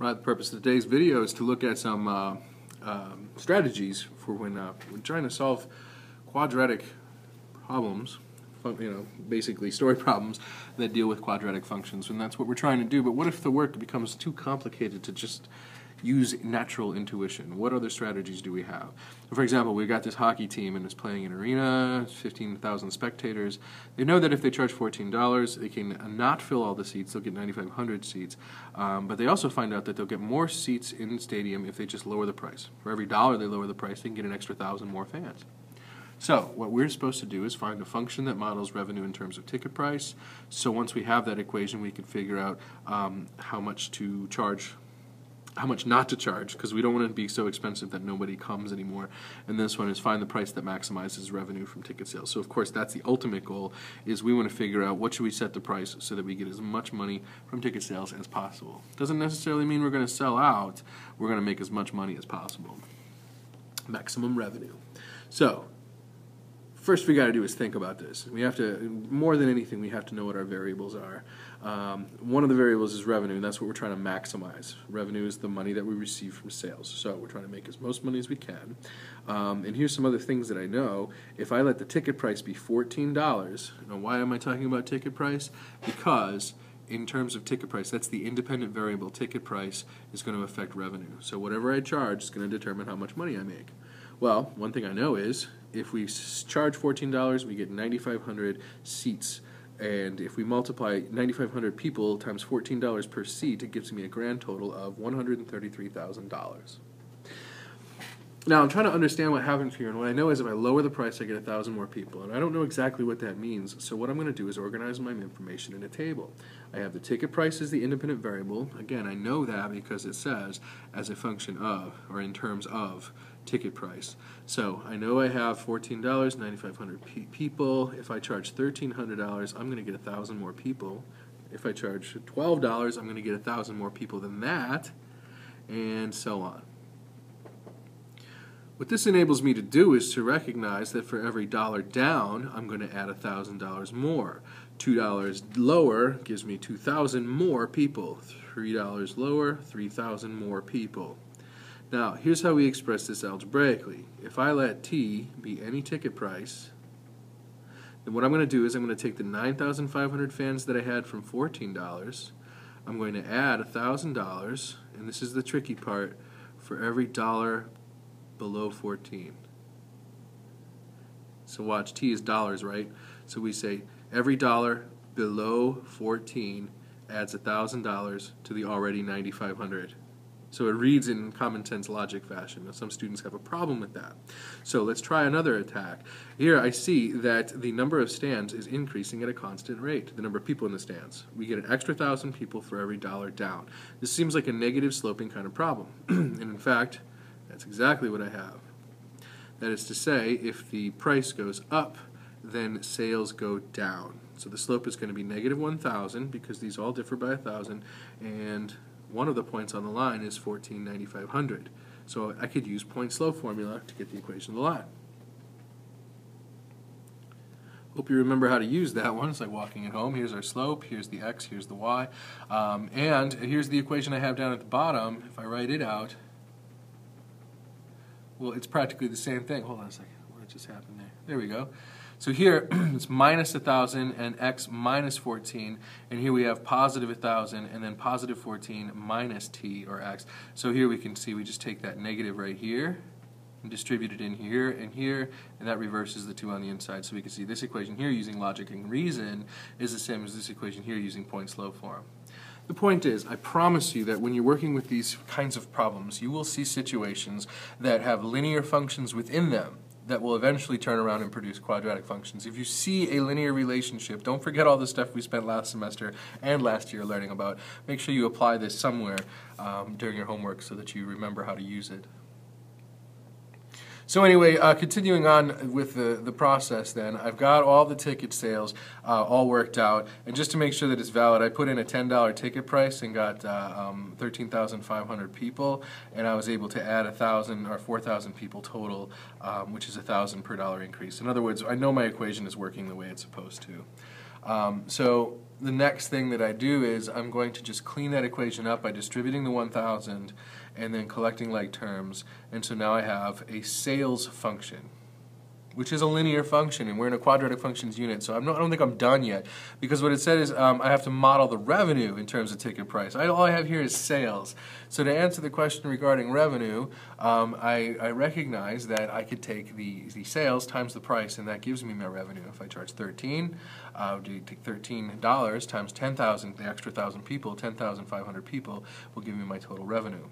Right, the purpose of today's video is to look at some uh, um, strategies for when uh, we're trying to solve quadratic problems, you know, basically story problems that deal with quadratic functions, and that's what we're trying to do. But what if the work becomes too complicated to just use natural intuition? What other strategies do we have? For example, we've got this hockey team and it's playing an arena, 15,000 spectators. They know that if they charge $14, they can not fill all the seats, they'll get 9,500 seats. Um, but they also find out that they'll get more seats in the stadium if they just lower the price. For every dollar they lower the price, they can get an extra thousand more fans. So what we're supposed to do is find a function that models revenue in terms of ticket price. So once we have that equation, we can figure out um, how much to charge how much not to charge because we don't want to be so expensive that nobody comes anymore. And this one is find the price that maximizes revenue from ticket sales. So of course that's the ultimate goal is we want to figure out what should we set the price so that we get as much money from ticket sales as possible. Doesn't necessarily mean we're going to sell out. We're going to make as much money as possible. Maximum revenue. So first we got to do is think about this. We have to, more than anything, we have to know what our variables are. Um, one of the variables is revenue, and that's what we're trying to maximize. Revenue is the money that we receive from sales. So we're trying to make as most money as we can. Um, and here's some other things that I know. If I let the ticket price be $14, now why am I talking about ticket price? Because in terms of ticket price, that's the independent variable. Ticket price is going to affect revenue. So whatever I charge is going to determine how much money I make. Well, one thing I know is if we charge $14, we get 9,500 seats. And if we multiply 9,500 people times $14 per seat, it gives me a grand total of $133,000. Now, I'm trying to understand what happens here, and what I know is if I lower the price, I get a thousand more people, and I don't know exactly what that means, so what I'm going to do is organize my information in a table. I have the ticket price as the independent variable. Again, I know that because it says as a function of, or in terms of, ticket price. So I know I have $14, 9,500 pe people. If I charge $1,300, I'm going to get a thousand more people. If I charge $12, I'm going to get a thousand more people than that, and so on. What this enables me to do is to recognize that for every dollar down, I'm going to add $1,000 more. $2 lower gives me 2,000 more people. $3 lower, 3,000 more people. Now, here's how we express this algebraically. If I let t be any ticket price, then what I'm going to do is I'm going to take the 9,500 fans that I had from $14, I'm going to add $1,000, and this is the tricky part, for every dollar below 14. So watch, T is dollars, right? So we say every dollar below 14 adds $1,000 to the already 9,500. So it reads in common sense logic fashion. Now, some students have a problem with that. So let's try another attack. Here I see that the number of stands is increasing at a constant rate, the number of people in the stands. We get an extra thousand people for every dollar down. This seems like a negative sloping kind of problem. and in fact, that's exactly what I have. That is to say, if the price goes up, then sales go down. So the slope is going to be negative 1,000 because these all differ by 1,000, and one of the points on the line is 14,9500. So I could use point slope formula to get the equation of the line. Hope you remember how to use that one. It's like walking at home. Here's our slope, here's the x, here's the y. Um, and here's the equation I have down at the bottom. If I write it out, well, it's practically the same thing. Hold on a second. What just happened there? There we go. So here it's minus 1,000 and x minus 14, and here we have positive 1,000 and then positive 14 minus t or x. So here we can see we just take that negative right here and distribute it in here and here, and that reverses the two on the inside. So we can see this equation here using logic and reason is the same as this equation here using point slope form. The point is, I promise you that when you're working with these kinds of problems, you will see situations that have linear functions within them that will eventually turn around and produce quadratic functions. If you see a linear relationship, don't forget all the stuff we spent last semester and last year learning about. Make sure you apply this somewhere um, during your homework so that you remember how to use it. So anyway, uh, continuing on with the, the process then, I've got all the ticket sales uh, all worked out, and just to make sure that it's valid, I put in a $10 ticket price and got uh, um, 13,500 people, and I was able to add 1,000 or 4,000 people total, um, which is a 1,000 per dollar increase. In other words, I know my equation is working the way it's supposed to. Um, so the next thing that I do is I'm going to just clean that equation up by distributing the 1,000 and then collecting like terms. And so now I have a sales function which is a linear function, and we're in a quadratic functions unit, so not, i don't think I'm done yet, because what it said is um, I have to model the revenue in terms of ticket price. I, all I have here is sales. So to answer the question regarding revenue, um, I, I, recognize that I could take the, the sales times the price, and that gives me my revenue. If I charge 13, uh, would take $13 times 10,000, the extra 1,000 people, 10,500 people, will give me my total revenue.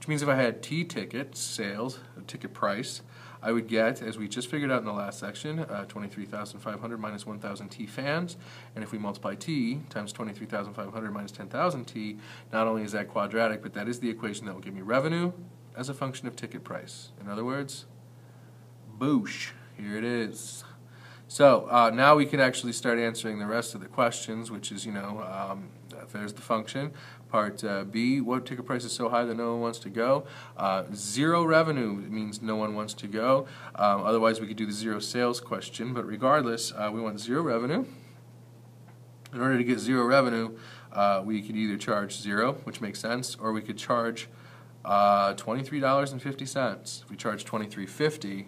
Which means if I had T tickets, sales, ticket price, I would get, as we just figured out in the last section, uh, 23,500 minus 1,000 T fans. And if we multiply T times 23,500 minus 10,000 T, not only is that quadratic, but that is the equation that will give me revenue as a function of ticket price. In other words, boosh, here it is. So uh, now we can actually start answering the rest of the questions, which is, you know, um, there's the function. Part uh, B, what ticket price is so high that no one wants to go? Uh, zero revenue means no one wants to go. Um, otherwise, we could do the zero sales question. But regardless, uh, we want zero revenue. In order to get zero revenue, uh, we could either charge zero, which makes sense, or we could charge uh, $23.50. If we charge $23.50,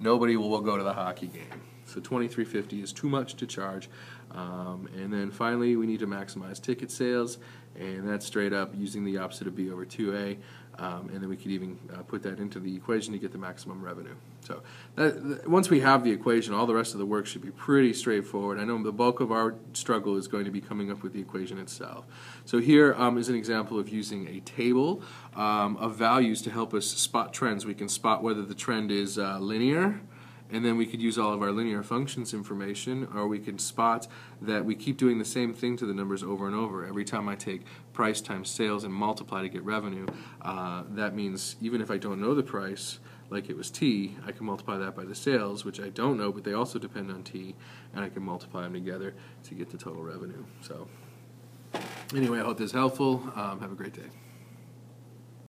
nobody will go to the hockey game. So 23.50 is too much to charge. Um, and then finally, we need to maximize ticket sales, and that's straight up using the opposite of B over 2A. Um, and then we could even uh, put that into the equation to get the maximum revenue. So that, once we have the equation, all the rest of the work should be pretty straightforward. I know the bulk of our struggle is going to be coming up with the equation itself. So here um, is an example of using a table um, of values to help us spot trends. We can spot whether the trend is uh, linear, and then we could use all of our linear functions information, or we could spot that we keep doing the same thing to the numbers over and over. Every time I take price times sales and multiply to get revenue, uh, that means even if I don't know the price, like it was T, I can multiply that by the sales, which I don't know, but they also depend on T, and I can multiply them together to get the total revenue. So anyway, I hope this is helpful. Um, have a great day.